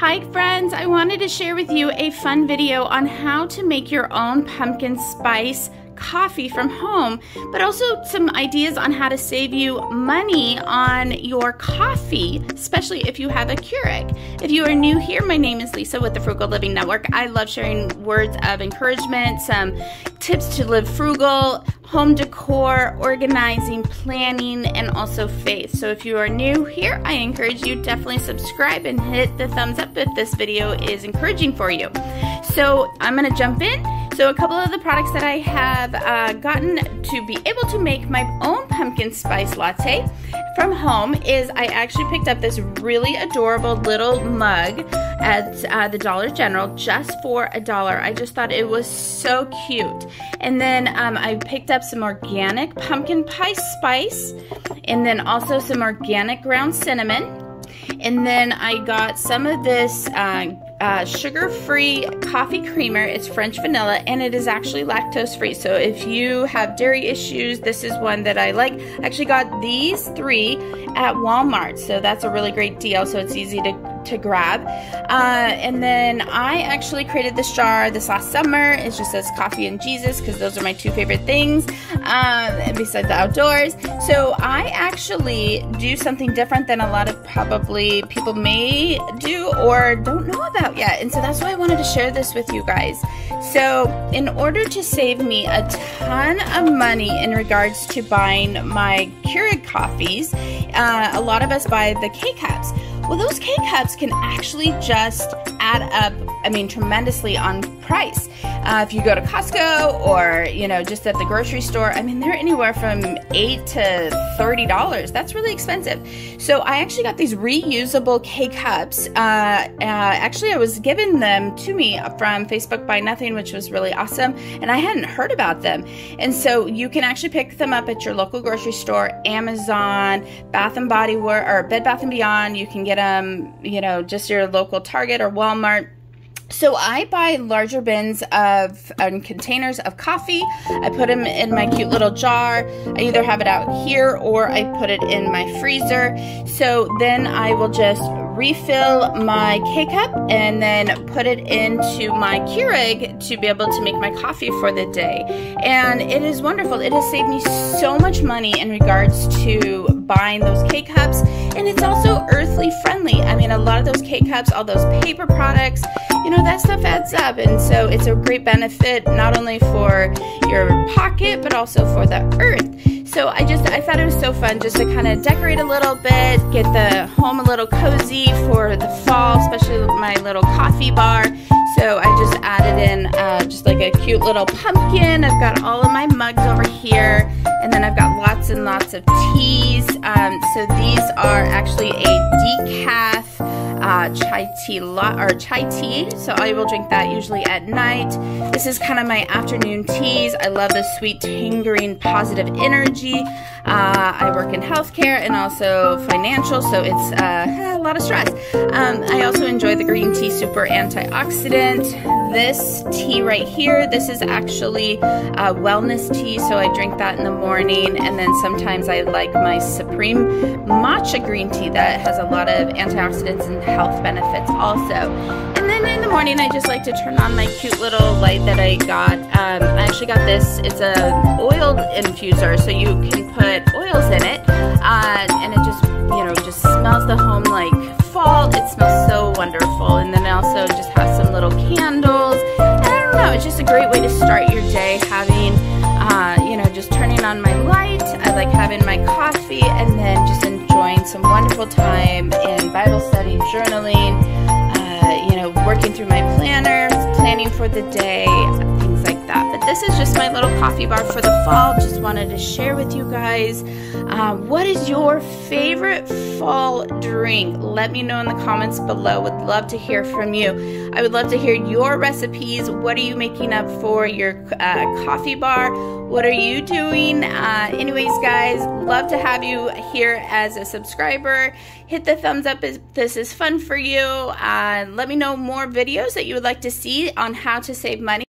Hi friends, I wanted to share with you a fun video on how to make your own pumpkin spice coffee from home, but also some ideas on how to save you money on your coffee, especially if you have a Keurig. If you are new here, my name is Lisa with the Frugal Living Network. I love sharing words of encouragement, some tips to live frugal, home decor, organizing, planning, and also faith. So if you are new here, I encourage you definitely subscribe and hit the thumbs up if this video is encouraging for you. So I'm gonna jump in. So a couple of the products that I have uh, gotten to be able to make my own pumpkin spice latte from home is I actually picked up this really adorable little mug at uh, the Dollar General just for a dollar. I just thought it was so cute. And then um, I picked up some organic pumpkin pie spice and then also some organic ground cinnamon. And then I got some of this uh, uh, sugar-free coffee creamer. It's French vanilla and it is actually lactose-free. So if you have dairy issues, this is one that I like. I actually got these three at Walmart. So that's a really great deal. So it's easy to to grab. Uh, and then I actually created this jar this last summer. It just says coffee and Jesus because those are my two favorite things um, besides the outdoors. So I actually do something different than a lot of probably people may do or don't know about yet. And so that's why I wanted to share this with you guys. So in order to save me a ton of money in regards to buying my Keurig coffees, uh, a lot of us buy the K-Cups. Well, those K-Cups can actually just add up, I mean, tremendously on price. Uh, if you go to Costco or, you know, just at the grocery store, I mean, they're anywhere from 8 to $30. That's really expensive. So I actually got these reusable K-Cups. Uh, uh, actually, I was given them to me from Facebook Buy Nothing, which was really awesome. And I hadn't heard about them. And so you can actually pick them up at your local grocery store, Amazon, Bath and Body Works, or Bed Bath and Beyond. You can get them, you know, just your local Target or Walmart. So I buy larger bins of and containers of coffee. I put them in my cute little jar. I either have it out here or I put it in my freezer. So then I will just refill my K-Cup and then put it into my Keurig to be able to make my coffee for the day. And it is wonderful. It has saved me so much money in regards to buying those K-Cups and it's also earthly friendly. I mean, a lot of those K-Cups, all those paper products, you know, that stuff adds up. And so it's a great benefit not only for your pocket, but also for the earth. So I just, I thought it was so fun just to kind of decorate a little bit, get the home a little cozy for the fall, especially my little coffee bar. So I just added in uh, just like a cute little pumpkin. I've got all of my mugs over here. And then I've got lots and lots of teas. Um, so these are actually a decaf uh, chai tea or chai tea. So I will drink that usually at night. This is kind of my afternoon teas. I love the sweet, tingling, positive energy. Uh, I work in healthcare and also financial, so it's uh, a lot of stress. Um, I also enjoy the green tea super antioxidant. This tea right here, this is actually a wellness tea, so I drink that in the morning. And then sometimes I like my Supreme matcha green tea that has a lot of antioxidants and health benefits also. And then in the morning, I just like to turn on my cute little light that I got. Um, I actually got this, it's a oil infuser, so you can put oils in it, uh, and it just, you know, just smells the home like fall. It smells so wonderful. And then I also just have some little candles. It's just a great way to start your day having, uh, you know, just turning on my light. I like having my coffee and then just enjoying some wonderful time in Bible study, journaling, uh, you know, working through my planner, planning for the day, like that. But this is just my little coffee bar for the fall. Just wanted to share with you guys. Uh, what is your favorite fall drink? Let me know in the comments below. Would love to hear from you. I would love to hear your recipes. What are you making up for your uh, coffee bar? What are you doing? Uh, anyways, guys, love to have you here as a subscriber. Hit the thumbs up if this is fun for you. Uh, let me know more videos that you would like to see on how to save money.